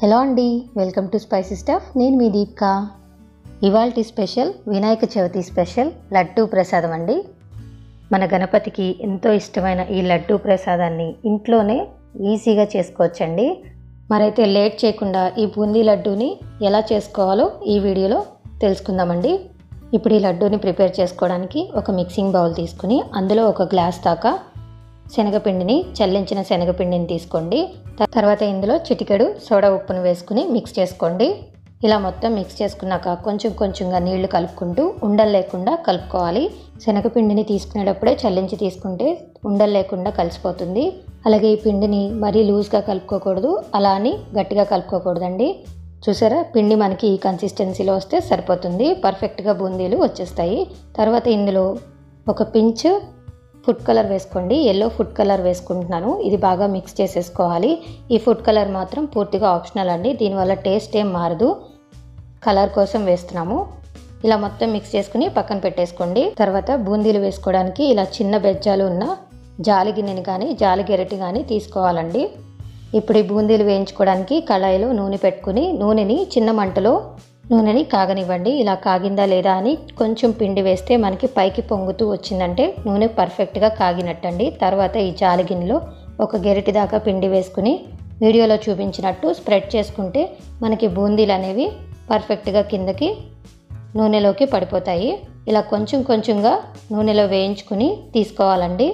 Hello అండి welcome to spicy stuff. నేను మీ దీప్క. ఇవాల్టి స్పెషల్ వినాయక చవితి స్పెషల్ లడ్డూ ప్రసాదం అండి. మన గణపతికి ఎంతో ఇష్టమైన ఈ లడ్డూ ప్రసాదాన్ని ఇంట్లోనే ఈజీగా చేసుకోవచ్చండి. మరైతే లేట్ చేయకుండా ఈ బూందీ లడ్డూని ఎలా చేసుకోవాలో ఈ వీడియోలో తెలుసుకుందామండి. ఇప్పుడు ఈ లడ్డూని ప్రిపేర్ చేసుకోవడానికి ఒక మిక్సింగ్ బౌల్ తీసుకుని అందులో ఒక గ్లాస్ దాకా శనగపిండిని చల్లించిన శనగపిండిని తీసుకోండి. తర్వాత ఇందులో చిటికెడు సోడా ఉప్పును వేసుకుని మిక్స్ చేసుకోండి. ఇలా మొత్తం మిక్స్ చేసుకున్నాక కొంచెం కొంచెంగా నీళ్ళు కలుపుకుంటూ ఉండలు లేకుండా కలుపుకోవాలి. శనగపిండిని తీసుకునేటప్పుడే చల్లించి తీసుకుంటే ఉండలు లేకుండా కలిసిపోతుంది. అలాగే ఈ పిండిని మరీ లూజ్గా కలుపుకోకూడదు అలా అని గట్టిగా కలుపుకోకూడదండి. చూసారా? పిండి మనకి ఈ కన్సిస్టెన్సీలో వస్తే సరిపోతుంది. పర్ఫెక్ట్గా బూందీలు వచ్చేస్తాయి. తర్వాత ఇందులో ఒక పించ్ ఫుడ్ కలర్ వేసుకోండి. ఎల్లో ఫుడ్ కలర్ వేసుకుంటున్నాను. ఇది బాగా మిక్స్ చేసేసుకోవాలి. ఈ ఫుడ్ కలర్ మాత్రం పూర్తిగా ఆప్షనల్ అండి. దీనివల్ల టేస్ట్ ఏం మారదు. కలర్ కోసం వేస్తున్నాము. ఇలా మొత్తం మిక్స్ చేసుకుని పక్కన పెట్టేసుకోండి. తర్వాత బూందీలు వేసుకోవడానికి ఇలా చిన్న బెజ్జాలు ఉన్న జాలి గిన్నెని కానీ జాలి గెరటి కానీ తీసుకోవాలండి. ఇప్పుడు ఈ బూందీలు వేయించుకోవడానికి కళాయిలో నూనె పెట్టుకుని నూనెని చిన్న మంటలో నూనెని కాగనివ్వండి. ఇలా కాగిందా లేదా అని కొంచెం పిండి వేస్తే మనకి పైకి పొంగుతూ వచ్చిందంటే నూనె పర్ఫెక్ట్గా కాగినట్టండి. తర్వాత ఈ జాలిగిన్నెలో ఒక గెరిటి దాకా పిండి వేసుకుని వీడియోలో చూపించినట్టు స్ప్రెడ్ చేసుకుంటే మనకి బూందీలు అనేవి పర్ఫెక్ట్గా కిందకి నూనెలోకి పడిపోతాయి. ఇలా కొంచెం కొంచెంగా నూనెలో వేయించుకుని తీసుకోవాలండి.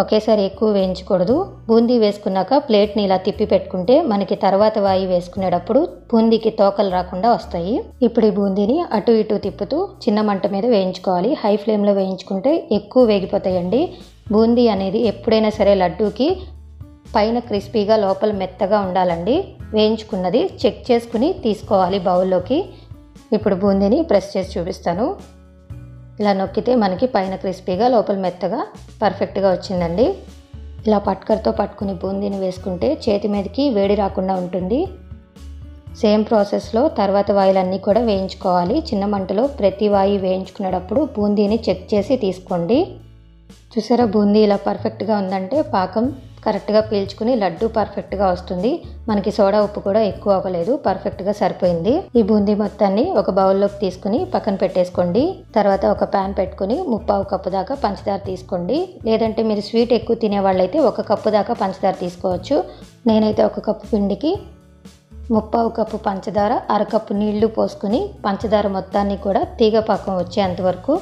ఒకేసారి ఎక్కువ వేయించకూడదు. బూందీ వేసుకున్నాక ప్లేట్ని ఇలా తిప్పి పెట్టుకుంటే మనకి తర్వాత వాయి వేసుకునేటప్పుడు బూందీకి తోకలు రాకుండా వస్తాయి. ఇప్పుడు ఈ బూందీని అటు ఇటు తిప్పుతూ చిన్న మంట మీద వేయించుకోవాలి. హై ఫ్లేమ్లో వేయించుకుంటే ఎక్కువ వేగిపోతాయండి. బూందీ అనేది ఎప్పుడైనా సరే లడ్డూకి పైన క్రిస్పీగా లోపల మెత్తగా ఉండాలండి. వేయించుకున్నది చెక్ చేసుకుని తీసుకోవాలి బౌల్లోకి. ఇప్పుడు బూందీని ప్రెస్ చేసి చూపిస్తాను. ఇలా నొక్కితే మనకి పైన క్రిస్పీగా లోపల మెత్తగా పర్ఫెక్ట్గా వచ్చిందండి. ఇలా పట్కర్తో పట్టుకుని బూందీని వేసుకుంటే చేతి మీదకి వేడి రాకుండా ఉంటుంది. సేమ్ ప్రాసెస్లో తర్వాత వాయిలన్నీ కూడా వేయించుకోవాలి. చిన్న మంటలో ప్రతి వాయి వేయించుకునేటప్పుడు బూందీని చెక్ చేసి తీసుకోండి. చూసారా బూందీ ఇలా పర్ఫెక్ట్గా ఉందంటే పాకం కరెక్ట్గా పీల్చుకుని లడ్డు పర్ఫెక్ట్గా వస్తుంది. మనకి సోడా ఉప్పు కూడా ఎక్కువ అవ్వలేదు. పర్ఫెక్ట్గా సరిపోయింది. ఈ బూందీ మొత్తాన్ని ఒక బౌల్లోకి తీసుకుని పక్కన పెట్టేసుకోండి. తర్వాత ఒక ప్యాన్ పెట్టుకుని ముప్పావు కప్పు దాకా పంచదార తీసుకోండి. లేదంటే మీరు స్వీట్ ఎక్కువ తినే వాళ్ళైతే ఒక కప్పు దాకా పంచదార తీసుకోవచ్చు. నేనైతే ఒక కప్పు పిండికి ముప్పావు కప్పు పంచదార అరకప్పు నీళ్ళు పోసుకుని పంచదార మొత్తాన్ని కూడా తీగ పాకం వచ్చేంత వరకు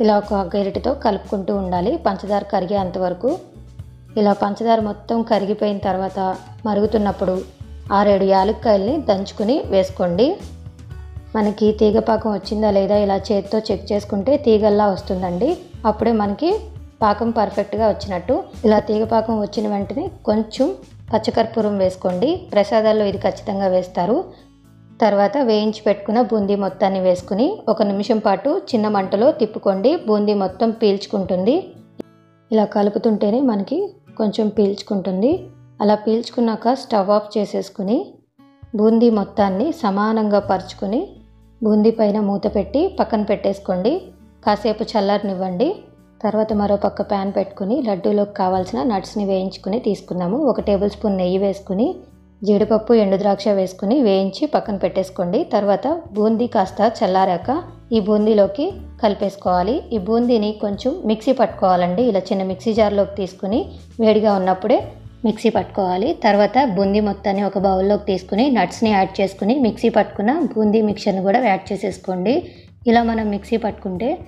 ఇలా ఒక గరిటెతో కలుపుకుంటూ ఉండాలి. పంచదార కరిగేంత వరకు ఇలా పంచదార మొత్తం కరిగిపోయిన తర్వాత మరుగుతున్నప్పుడు ఆరేడు యాలక్కాయల్ని దంచుకుని వేసుకోండి. మనకి తీగపాకం వచ్చిందా లేదా ఇలా చేతితో చెక్ చేసుకుంటే తీగల్లా వస్తుందండి. అప్పుడే మనకి పాకం పర్ఫెక్ట్గా వచ్చినట్టు. ఇలా తీగ పాకం వచ్చిన వెంటనే కొంచెం పచ్చకర్పూరం వేసుకోండి. ప్రసాదాల్లో ఇది ఖచ్చితంగా వేస్తారు. తర్వాత వేయించి పెట్టుకున్న బూందీ మొత్తాన్ని వేసుకుని ఒక నిమిషం పాటు చిన్న మంటలో తిప్పుకోండి. బూందీ మొత్తం పీల్చుకుంటుంది. ఇలా కలుపుతుంటేనే మనకి కొంచెం పీల్చుకుంటుంది. అలా పీల్చుకున్నాక స్టవ్ ఆఫ్ చేసేసుకుని బూందీ మొత్తాన్ని సమానంగా పరుచుకుని బూందీ పైన మూత పెట్టి పక్కన పెట్టేసుకోండి. కాసేపు చల్లారనివ్వండి. తర్వాత మరో పక్క ప్యాన్ పెట్టుకుని లడ్డూలోకి కావాల్సిన నట్స్ని వేయించుకుని తీసుకున్నాము ఒక టేబుల్ స్పూన్ నెయ్యి వేసుకుని జీడిపప్పు ఎండు ద్రాక్ష వేసుకుని వేయించి పక్కన పెట్టేసుకోండి. తర్వాత బూందీ కాస్త చల్లారాక ఈ బూందీలోకి కలిపేసుకోవాలి. ఈ బూందీని కొంచెం మిక్సీ పట్టుకోవాలండి. ఇలా చిన్న మిక్సీ జార్లోకి తీసుకుని వేడిగా ఉన్నప్పుడే మిక్సీ పట్టుకోవాలి. తర్వాత బూందీ మొత్తాన్ని ఒక బౌల్లోకి తీసుకుని నట్స్ని యాడ్ చేసుకుని మిక్సీ పట్టుకున్న బూందీ మిక్చర్ని కూడా యాడ్ చేసేసుకోండి. ఇలా మనం మిక్సీ పట్టుకుంటే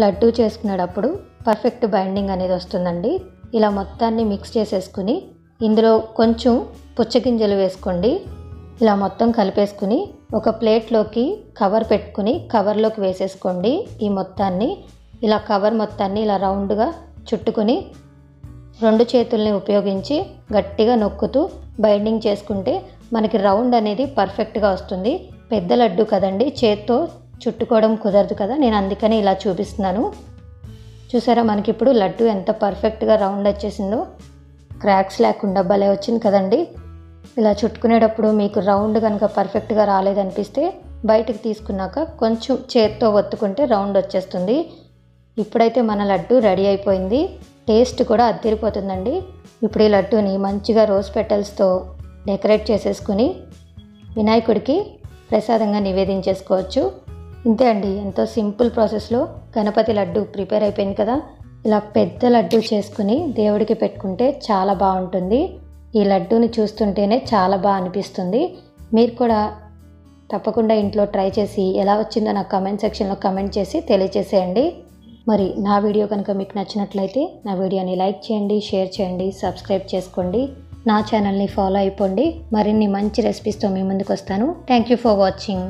లడ్డూ చేసుకునేటప్పుడు పర్ఫెక్ట్ బైండింగ్ అనేది వస్తుందండి. ఇలా మొత్తాన్ని మిక్స్ చేసేసుకుని ఇందులో కొంచెం పుచ్చగింజలు వేసుకోండి. ఇలా మొత్తం కలిపేసుకుని ఒక ప్లేట్లోకి కవర్ పెట్టుకుని కవర్లోకి వేసేసుకోండి. ఈ మొత్తాన్ని ఇలా కవర్ మొత్తాన్ని ఇలా రౌండ్గా చుట్టుకుని రెండు చేతుల్ని ఉపయోగించి గట్టిగా నొక్కుతూ బైండింగ్ చేసుకుంటే మనకి రౌండ్ అనేది పర్ఫెక్ట్గా వస్తుంది. పెద్ద లడ్డు కదండి చేత్తో చుట్టుకోవడం కుదరదు కదా నేను అందుకని ఇలా చూపిస్తున్నాను. చూసారా మనకి ఇప్పుడు లడ్డు ఎంత పర్ఫెక్ట్గా రౌండ్ వచ్చేసిందో. క్రాక్స్ లేకుండా భలే వచ్చింది కదండి. ఇలా చుట్టుకునేటప్పుడు మీకు రౌండ్ కనుక పర్ఫెక్ట్గా రాలేదనిపిస్తే బయటకు తీసుకున్నాక కొంచెం చేత్తో ఒత్తుకుంటే రౌండ్ వచ్చేస్తుంది. ఇప్పుడైతే మన లడ్డు రెడీ అయిపోయింది. టేస్ట్ కూడా అద్దరిపోతుందండి. ఇప్పుడు ఈ లడ్డూని మంచిగా రోజ్ పెటల్స్తో డెకరేట్ చేసేసుకుని వినాయకుడికి ప్రసాదంగా నివేదించేసుకోవచ్చు. ఇంతే అండి ఎంతో సింపుల్ ప్రాసెస్లో గణపతి లడ్డు ప్రిపేర్ అయిపోయింది కదా. ఇలా పెద్ద లడ్డు చేసుకుని దేవుడికి పెట్టుకుంటే చాలా బాగుంటుంది. ఈ లడ్డూని చూస్తుంటేనే చాలా బాగా అనిపిస్తుంది. మీరు కూడా తప్పకుండా ఇంట్లో ట్రై చేసి ఎలా వచ్చిందో నాకు కమెంట్ సెక్షన్లో కమెంట్ చేసి తెలియచేసేయండి. మరి నా వీడియో కనుక మీకు నచ్చినట్లయితే నా వీడియోని లైక్ చేయండి షేర్ చేయండి సబ్స్క్రైబ్ చేసుకోండి. నా ఛానల్ని ఫాలో అయిపోండి. మరిన్ని మంచి రెసిపీస్తో మీ ముందుకు వస్తాను. Thank you for watching